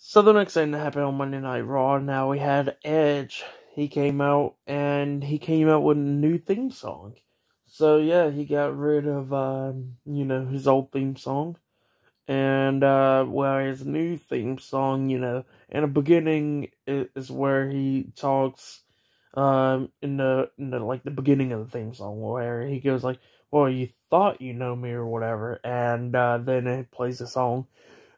So the next thing that happened on Monday Night Raw, now we had Edge. He came out and he came out with a new theme song. So yeah, he got rid of uh, you know his old theme song, and uh, well his new theme song, you know, in the beginning is where he talks um in the in the like the beginning of the theme song where he goes like, "Well, you thought you know me or whatever," and uh, then it plays the song.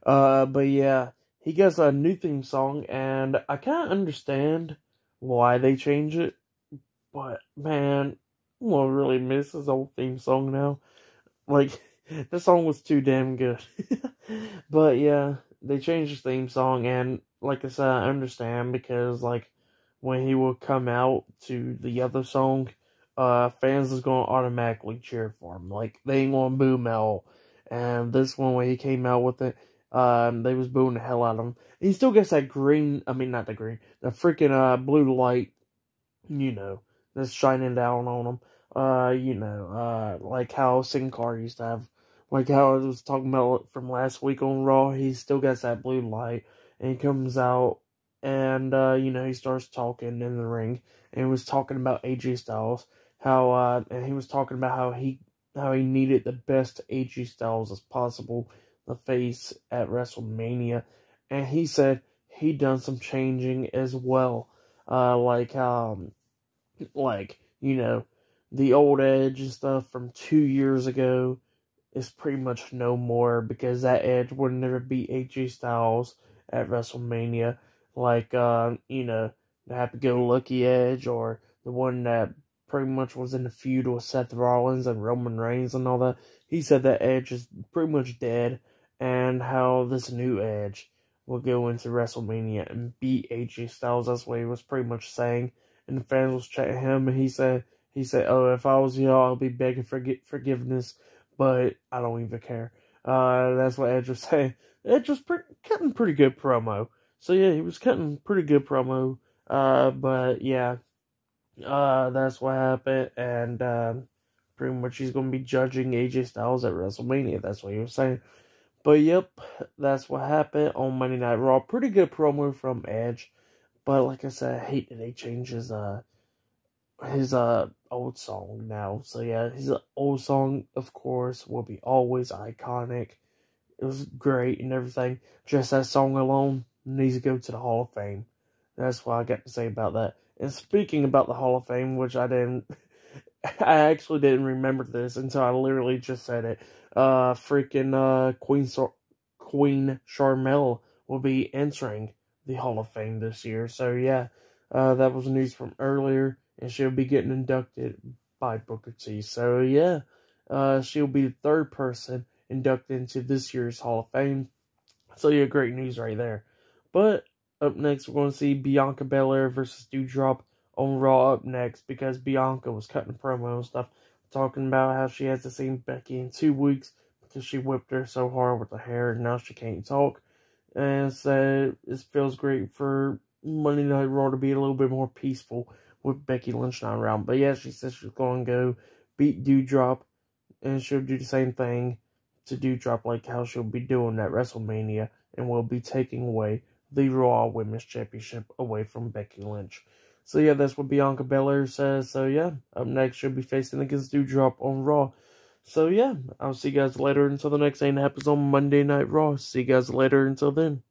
Uh, but yeah he gets a new theme song, and I can't understand why they change it. But man, I'm gonna really miss his old theme song now. Like the song was too damn good. but yeah, they changed his theme song, and like I said, I understand because like when he will come out to the other song, uh, fans is gonna automatically cheer for him. Like they ain't gonna boo Mel. And this one when he came out with it, um, they was booing the hell out of him. He still gets that green, I mean, not the green, the freaking uh, blue light, you know, that's shining down on him. Uh, you know, uh, like how Sin Cara used to have, like how I was talking about from last week on Raw, he still gets that blue light, and he comes out, and, uh, you know, he starts talking in the ring, and was talking about AJ Styles, how, uh, and he was talking about how he, how he needed the best AJ Styles as possible, the face at WrestleMania, and he said he done some changing as well. Uh, like um, like you know, the old Edge and stuff from two years ago is pretty much no more because that Edge would never beat AJ Styles at WrestleMania. Like uh, you know, the Happy-Go-Lucky Edge or the one that pretty much was in the feud with Seth Rollins and Roman Reigns and all that. He said that Edge is pretty much dead and how this new Edge will go into WrestleMania and beat AJ Styles. That's what he was pretty much saying. And the fans was chatting him, and he said, he said, "Oh, if I was y'all, I'll be begging for forgiveness, but I don't even care." Uh, that's what Edge was saying. Edge was pretty, cutting pretty good promo. So yeah, he was cutting pretty good promo. Uh, but yeah, uh, that's what happened, and uh, pretty much he's gonna be judging AJ Styles at WrestleMania. That's what he was saying. But yep, that's what happened on Monday Night Raw. Pretty good promo from Edge. But like I said, I hate that they changed his uh his uh old song now. So yeah, his old song of course will be always iconic. It was great and everything. Just that song alone needs to go to the Hall of Fame. That's what I got to say about that. And speaking about the Hall of Fame, which I didn't I actually didn't remember this until I literally just said it uh, freaking uh, Queen so- Queen Sharmell will be entering the Hall of Fame this year. So yeah, uh, that was news from earlier, and she'll be getting inducted by Booker T. So yeah, uh, she'll be the third person inducted into this year's Hall of Fame. So yeah, great news right there. But up next, we're going to see Bianca Belair versus Doudrop on Raw up next because Bianca was cutting promo and stuff talking about how she hasn't seen Becky in two weeks because she whipped her so hard with the hair and now she can't talk. And said it feels great for Monday Night Raw to be a little bit more peaceful with Becky Lynch not around. But yeah, she says she's going to go beat Doudrop and she'll do the same thing to Doudrop like how she'll be doing at WrestleMania and will be taking away the Raw Women's Championship away from Becky Lynch. So yeah, that's what Bianca Belair says. So yeah, up next she'll be facing against Doudrop on Raw. So yeah, I'll see you guys later until the next happens on Monday Night Raw. See you guys later until then.